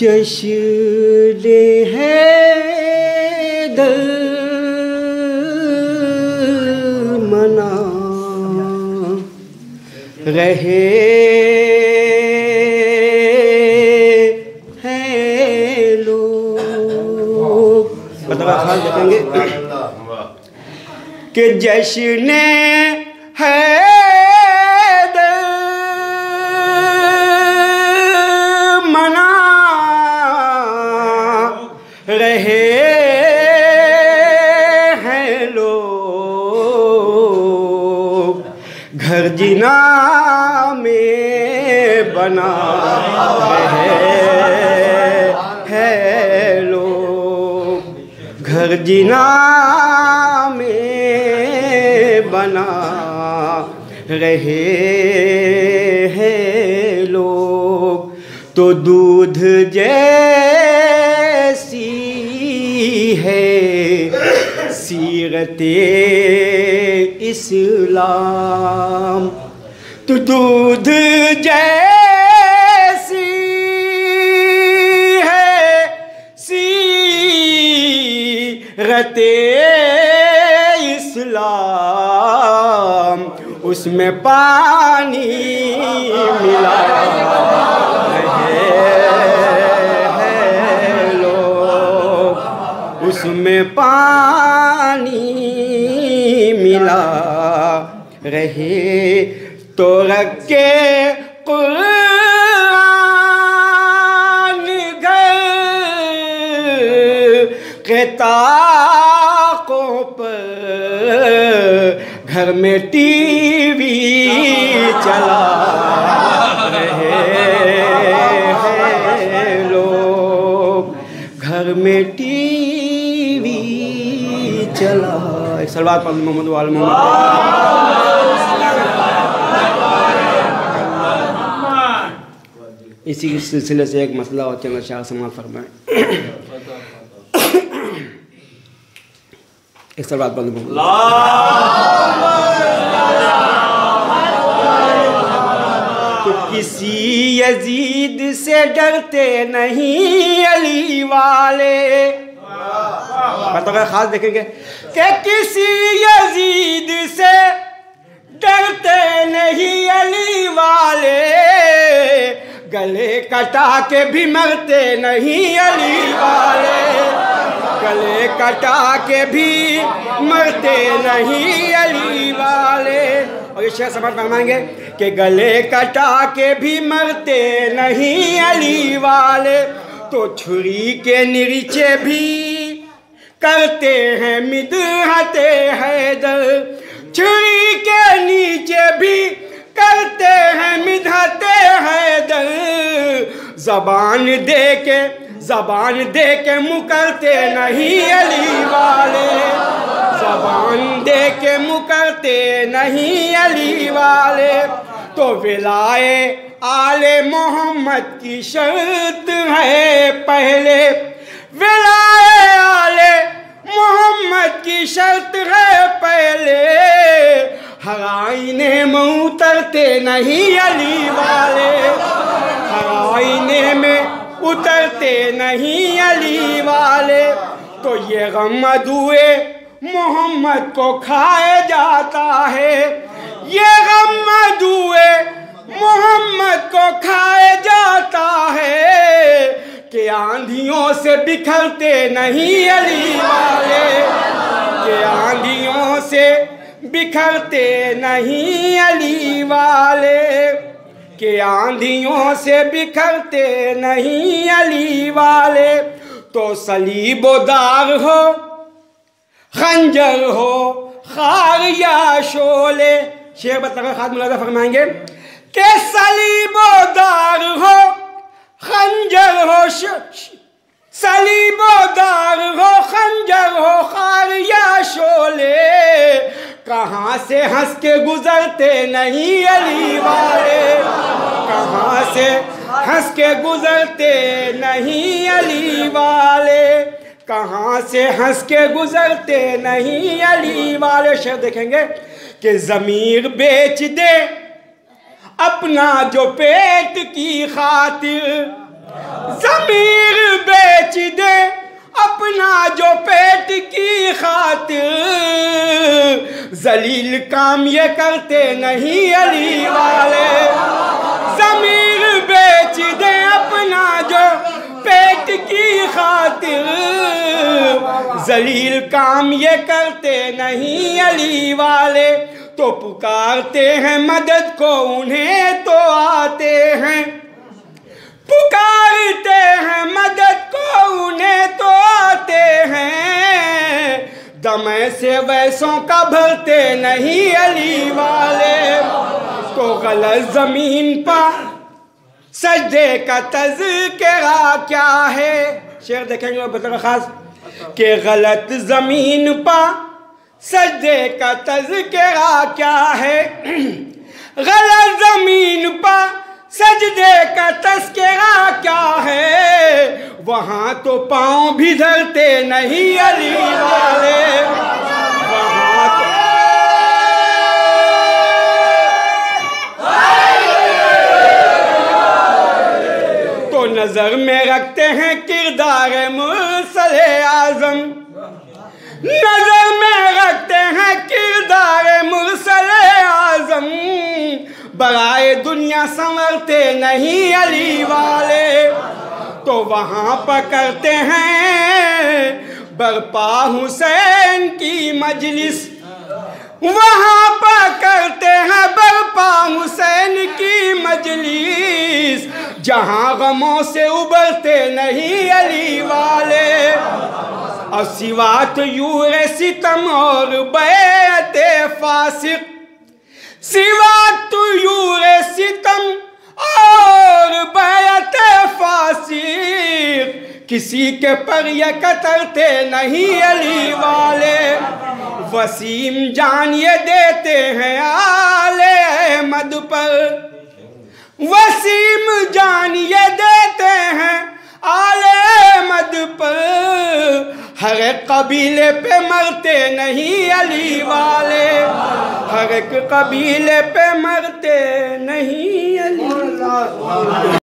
جشن ہے در منا رہے ہیں لوگ۔ مطلب خیال گے کہ جشن ہے گھر جنا میں بنا رہے ہیں لوگ۔ گھر جنا میں بنا رہے ہیں لوگ۔ تو دودھ جیسی ہے سیرت اسلام۔ تو دودھ جیسی ہے سیرت اسلام۔ اس میں پانی ملا۔ اس میں پانی ملا۔ رہے تو رکھے قرآن گھر کے طاقوں پر گھر میں ٹی وی چلا۔ رہے ہیں لوگ گھر میں ٹی وی چلا۔ ایک سلوات پڑھ محمد وال محمد اسی سلسلے سے ایک مسئلہ اور چند شاہ سماعت فرمائیں۔ ایک سلوات پڑھ محمد۔ تو کسی یزید سے ڈرتے نہیں علی والے۔ بطور خاص دیکھیں گے۔ کہ کسی یزید سے ڈرتے نہیں علی والے۔ گلے کٹا کے بھی مرتے نہیں علی والے۔ گلے کٹا کے بھی مرتے نہیں علی والے۔ اور یہ شیخ سمجھ فرمائیں گے کہ گلے کٹا کے بھی مرتے نہیں علی والے۔ تو چھری کے نریچے بھی کرتے ہیں مدحت حیدر۔ چھری کے نیچے بھی کرتے ہیں مدحت حیدر۔ زبان دے کے، زبان دے کے مکرتے نہیں علی والے۔ زبان دے کے مکرتے نہیں علی والے۔ تو ولائے آل محمد کی شرط ہے پہلے۔ ولائے کی شرط ہے پہلے؟ ہر آئینے میں اترتے نہیں علی والے۔ ہر آئینے میں اترتے نہیں علی والے۔ تو یہ غم ادوئے محمد کو کھائے جاتا ہے۔ یہ غم ادوئے محمد کو کھائے جاتا ہے کہ آندھیوں سے بکھرتے نہیں علی کہ آندھیوں سے بکھرتے نہیں علی والے کہ آندھیوں سے بکھرتے نہیں علی والے۔ تو صلیب و دار ہو، خنجر ہو، خار یا شولے۔ شیخ بطلق خاتم اللہ فرمائیں گے، کہ صلیب و دار ہو، خنجر ہو صلیب و دار ہو، خنجر ہو، خار یا شولے کہاں سے ہنس کے گزرتے نہیں علی والے؟ کہاں سے ہنس کے گزرتے نہیں علی والے؟ کہاں سے ہنس کے گزرتے نہیں علی والے؟ شعر دیکھیں گے کہ ضمیر بیچ دے اپنا جو پیٹ کی خاطر۔ ضمیر بیچ دے اپنا جو پیٹ کی خاطر۔ ذلیل کام یہ کرتے نہیں علی والے۔ ضمیر بیچ دے اپنا جو پیٹ کی خاطر۔ ذلیل کام یہ کرتے نہیں علی والے۔ تو پکارتے ہیں مدد کو انہیں تو آتے ہیں۔ پکارتے ہیں، مدد کو انہیں تو آتے ہیں۔ دم سے ویسوں کا بھرتے نہیں علی والے۔ تو غلط زمین پر سجدے کا تذکرہ کیا ہے۔ شعر دیکھیں گے بطور خاص کہ غلط زمین پر سجدے کا تذکرہ کیا ہے۔ غلط زمین پر سجدے کا تذکرہ کیا ہے؟ وہاں تو پاؤں بھی دھرتے نہیں علی والے۔ وہاں تو تو نظر میں رکھتے ہیں کردار مرسل اعظم۔ دنیا سنورتے نہیں علی والے۔ تو وہاں پر کرتے ہیں برپا حسین کی مجلس۔ وہاں پر کرتے ہیں برپا حسین کی مجلس۔ جہاں غموں سے ابھرتے نہیں علی والے۔ اور سوات یور ستم اور بیعت فاسق۔ سوات یور ستم اور بیعت فاسق. کسی کے پر یہ کترتے نہیں علی والے. وسیم جان یہ دیتے ہیں آل احمد پر. وسیم جان یہ دیتے ہیں آل احمد پر. ہر قبیلے پہ مرتے نہیں علی والے. ہر ایک قبیلے پہ مرتے نہیں علی۔